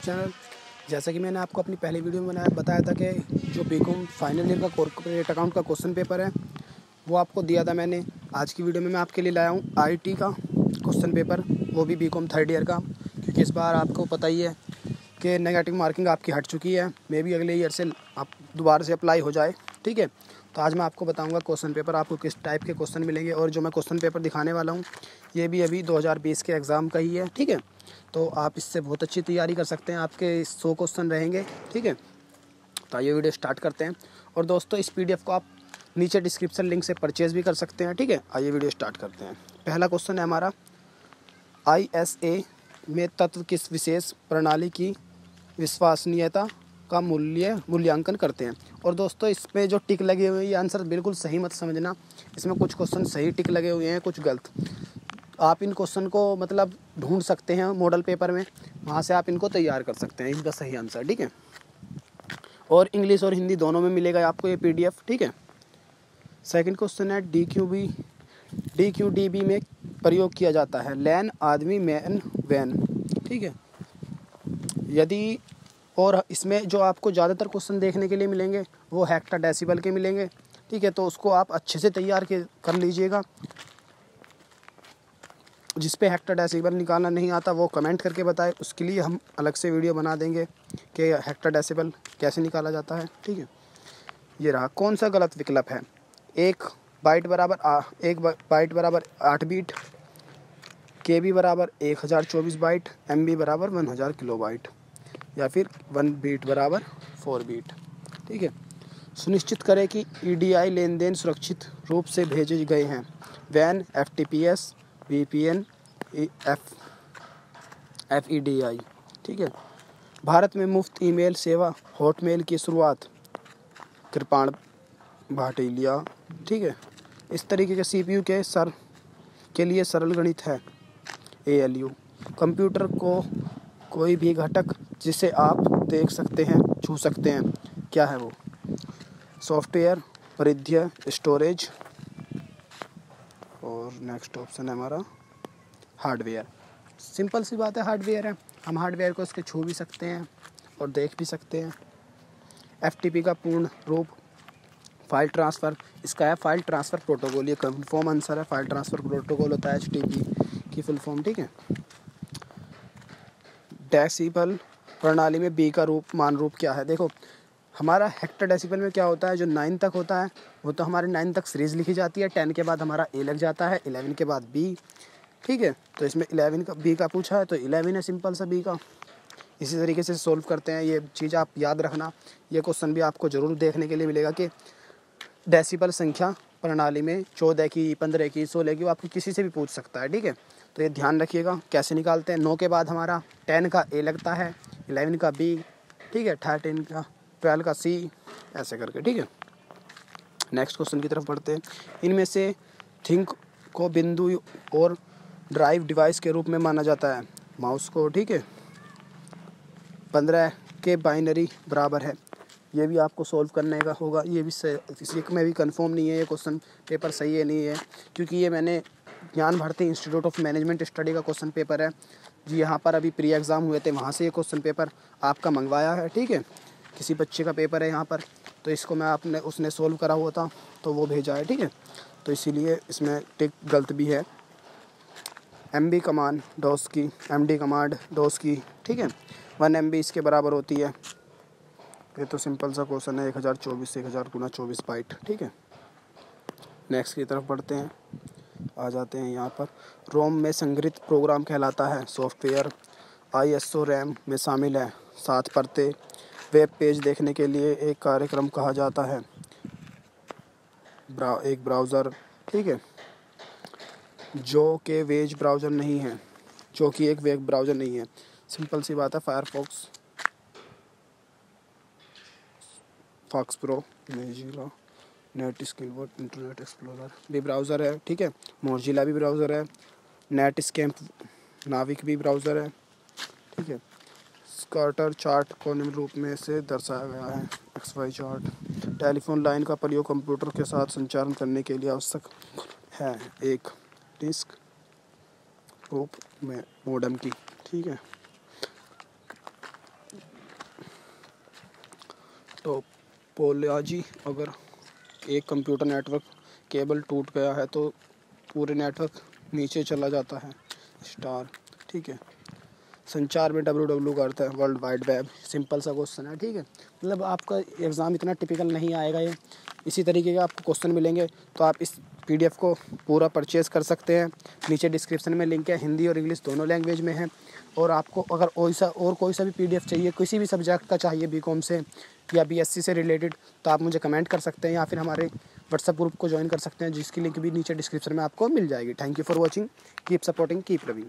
Channel जैसा कि मैंने आपको अपनी पहली वीडियो में बताया था कि जो बी कॉम फाइनल ईयर का कॉर्पोरेट अकाउंट का क्वेश्चन पेपर है, वो आपको दिया था मैंने। आज की वीडियो में मैं आपके लिए लाया हूँ आईटी का क्वेश्चन पेपर वो भी बी कॉम थर्ड ईयर का, क्योंकि इस बार आपको पता ही है कि नेगेटिव मार्किंग आपकी हट चुकी है। मे भी अगले ईयर से आप दोबारा से अप्लाई हो जाए, ठीक है? तो आज मैं आपको बताऊँगा क्वेश्चन पेपर आपको किस टाइप के क्वेश्चन मिलेंगे, और जो मैं क्वेश्चन पेपर दिखाने वाला हूँ, ये भी अभी 2020 के एग्ज़ाम का ही है, ठीक है? तो आप इससे बहुत अच्छी तैयारी कर सकते हैं, आपके सौ क्वेश्चन रहेंगे, ठीक है? तो आइए वीडियो स्टार्ट करते हैं। और दोस्तों, इस पीडीएफ को आप नीचे डिस्क्रिप्शन लिंक से परचेज़ भी कर सकते हैं, ठीक है? आइए वीडियो स्टार्ट करते हैं। पहला क्वेश्चन है हमारा आईएसए में तत्व किस विशेष प्रणाली की विश्वसनीयता का मूल्य, मूल्यांकन करते हैं? और दोस्तों, इसमें जो टिक लगे हुए हैं, ये आंसर बिल्कुल सही मत समझना। इसमें कुछ क्वेश्चन सही टिक लगे हुए हैं, कुछ गलत। आप इन क्वेश्चन को मतलब ढूंढ सकते हैं मॉडल पेपर में। वहाँ से आप इनको तैयार कर सकते हैं, इनका सही आंसर ठीक है? और इंग्लिश और हिंदी दोनों में मिलेगा आपको ये पी ठीक है? सेकेंड क्वेश्चन है D Q B D Q D B में प्रयोग किया जाता है लैन आदमी मैन वैन ठीक है? यदि और इसमें जो आपको ज़्यादातर क्वेश्चन देखने के लिए मिलेंगे, वो हेक्टर डेसिबल के मिलेंगे, ठीक है? तो उसको आप अच्छे से तैयार कर लीजिएगा। जिस पे हेक्टर डेसिबल निकालना नहीं आता वो कमेंट करके बताए। उसके लिए हम अलग से वीडियो बना देंगे कि हेक्टर डेसिबल कैसे निकाला जाता है ठीक है? ये रहा कौन सा गलत विकल्प है? एक बाइट बराबर आ, एक बाइट बराबर आठ बीट के बी बराबर एक हज़ार चौबीस बाइट एम बी बराबर वन हज़ार किलो बाइट या फिर वन बीट बराबर फोर बीट ठीक है? सुनिश्चित करें कि ई डी आई लेन देन सुरक्षित रूप से भेजे गए हैं। Van F T P S V P N F F E D I ठीक है? भारत में मुफ़्त ईमेल सेवा, हॉटमेल की शुरुआत, कृपाण भाटिलिया, ठीक है? इस तरीके के सी पी यू के सर, के लिए सरल गणित है ए एल यू कंप्यूटर को कोई भी घटक जिसे आप देख सकते हैं, छू सकते हैं, क्या है वो? सॉफ्टवेयर परिध्य, स्टोरेज और नेक्स्ट ऑप्शन है हमारा हार्डवेयर सिंपल सी बात है हार्डवेयर है। हम हार्डवेयर को इसके छू भी सकते हैं और देख भी सकते हैं। एफटीपी का पूर्ण रूप फ़ाइल ट्रांसफ़र इसका है फ़ाइल ट्रांसफ़र प्रोटोकॉल ये कंफर्म आंसर है फ़ाइल ट्रांसफ़र प्रोटोकॉल होता है एच की फुल फॉर्म ठीक है? डेसिबल प्रणाली में बी का रूप, मान रूप क्या है? देखो हमारा हेक्टर डेसिबल में क्या होता है? जो नाइन तक होता है, वो तो हमारे नाइन तक सीरीज़ लिखी जाती है। टेन के बाद हमारा ए लग जाता है इलेवन के बाद बी ठीक है? तो इसमें इलेवन का बी का पूछा है तो इलेवन है सिंपल सा बी का। इसी तरीके से सोल्व करते हैं। ये चीज़ आप याद रखना। ये क्वेश्चन भी आपको ज़रूर देखने के लिए मिलेगा कि डेसिबल संख्या प्रणाली में चौदह की, पंद्रह की, सोलह की, वो आपको किसी से भी पूछ सकता है। ठीक है? तो ये ध्यान रखिएगा, कैसे निकालते हैं? नौ के बाद हमारा टेन का ए लगता है इलेवन का बी ठीक है? थर्टीन का ट्वेल्व का सी, ऐसे करके, ठीक है? नेक्स्ट क्वेश्चन की तरफ़ बढ़ते हैं। इनमें से थिंक को बिंदु और ड्राइव डिवाइस के रूप में माना जाता है। माउस को, ठीक है? पंद्रह के बाइनरी बराबर है। ये भी आपको सोल्व करने का होगा। ये भी इसी में भी कंफर्म नहीं है, ये क्वेश्चन पेपर सही है, नहीं है। क्योंकि ये मैंने Gyan Bharti institute of management study का क्वेश्चन पेपर है। जी यहाँ पर अभी प्री एग्ज़ाम हुए थे, वहाँ से ये क्वेश्चन पेपर आपका मंगवाया है, ठीक है? किसी बच्चे का पेपर है यहाँ पर तो इसको मैं आपने, उसने सोल्व करा हुआ था तो वो भेजा है, ठीक है? तो इसीलिए इसमें टिक गलत भी है। एम बी कमांड डोस की एम डी कमांड डोस की ठीक है? वन एम बी इसके बराबर होती है। ये तो सिंपल सा क्वेश्चन है, एक हज़ार चौबीस एक हज़ार गुना चौबीस बाइट ठीक है? नेक्स्ट की तरफ़ बढ़ते हैं। आ जाते हैं यहाँ पर। रोम में संग्रहित प्रोग्राम कहलाता है software I S O RAM में शामिल है, सात परते। वेब पेज देखने के लिए एक कार्यक्रम कहा जाता है। ब्रा, एक ब्राउज़र ठीक है? जो कि वेज ब्राउज़र नहीं है जो कि एक वेब ब्राउज़र नहीं है। सिंपल सी बात है Firefox fox pro Mozilla net स्किलबोर्ड Internet explorer भी ब्राउज़र है ठीक है? मोरजिला भी ब्राउज़र है नेट स्कैम्प नाविक भी ब्राउज़र है ठीक है? स्कर्टर चार्ट को निम्न रूप में से दर्शाया गया है। X Y chart telephone line का प्रयोग कंप्यूटर के साथ संचारण करने के लिए आवश्यक है। एक डिस्क रूप में मोडम की, ठीक है? टोपोलॉजी अगर एक कंप्यूटर नेटवर्क केबल टूट गया है तो पूरे नेटवर्क नीचे चला जाता है स्टार ठीक है? संचार में डब्ल्यू डब्ल्यू का अर्थ है वर्ल्ड वाइड वेब सिंपल सा क्वेश्चन है, ठीक है? मतलब आपका एग्ज़ाम इतना टिपिकल नहीं आएगा ये। इसी तरीके के आपको क्वेश्चन मिलेंगे तो आप इस पीडीएफ को पूरा परचेज कर सकते हैं। नीचे डिस्क्रिप्शन में लिंक है, हिंदी और इंग्लिश दोनों लैंग्वेज में है। और आपको अगर कोई सा और कोई सा भी पीडीएफ चाहिए, किसी भी सब्जेक्ट का चाहिए बीकॉम से, या बीएससी से रिलेटेड तो आप मुझे कमेंट कर सकते हैं, या फिर हमारे व्हाट्सएप ग्रुप को ज्वाइन कर सकते हैं, जिसकी लिंक भी नीचे डिस्क्रिप्शन में आपको मिल जाएगी। Thank you for watching keep supporting keep raving